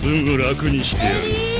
すぐ楽にしてやる。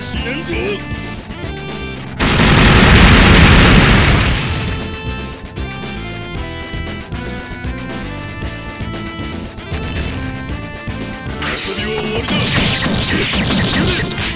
はしねんぞ。遊びは終わりだ。